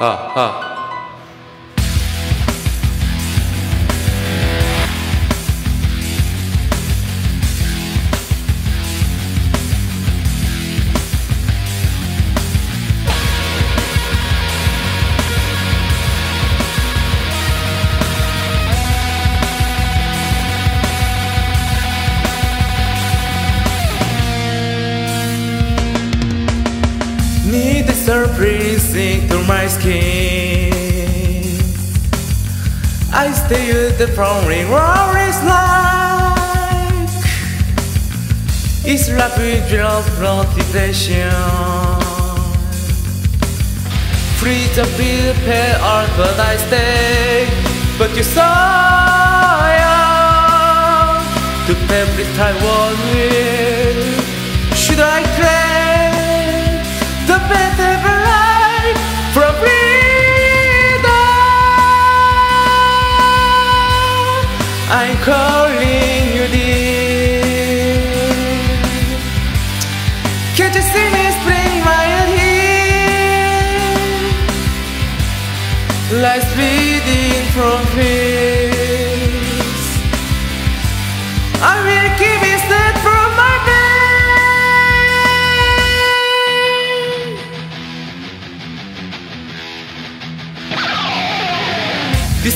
啊啊。Surprise through my skin. I stay with the flowering roaring like It's rapid motivation. Free to be pair on but I stay, but so young to with Taiwan calling you dear. Can't you see me spring my here? Life's bleeding from peace.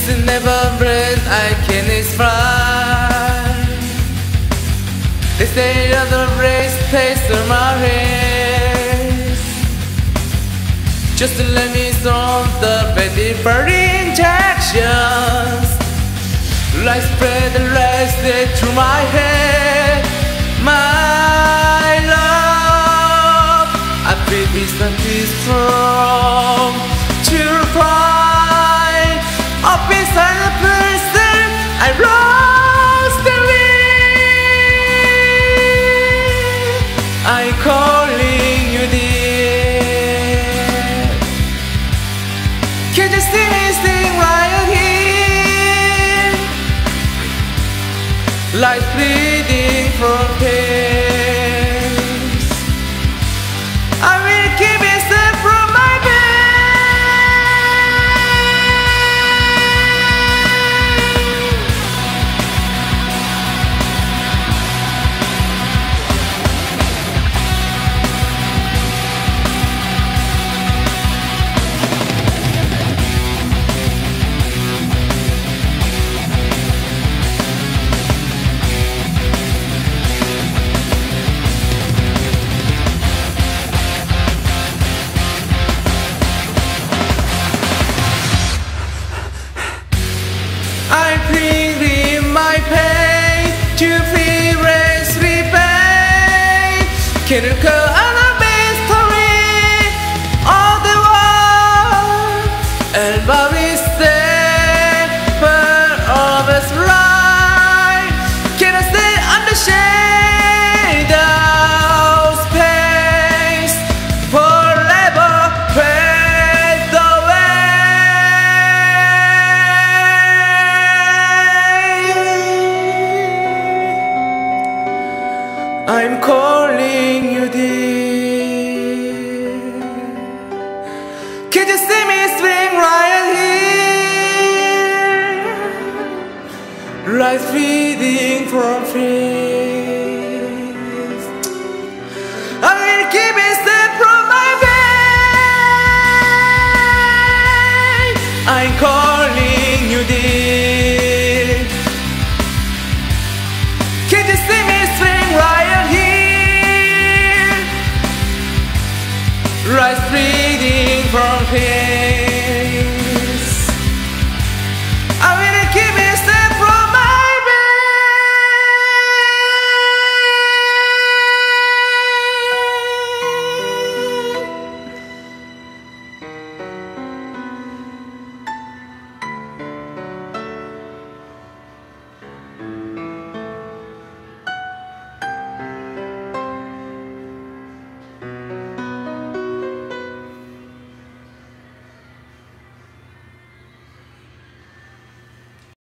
This never breath I can explain. They say other race taste of my race. Just let me solve the petty burning bleeding from pains. I repay. Can you call on a mystery of the world? And Bobby said, but of us right. Can I stay under shade of space forever? Fade away. I'm calling Life feeding from fears. I'm gonna keep it safe from my pain. I'm calling you dear. Can you see me swing right here? Rise breathing from here.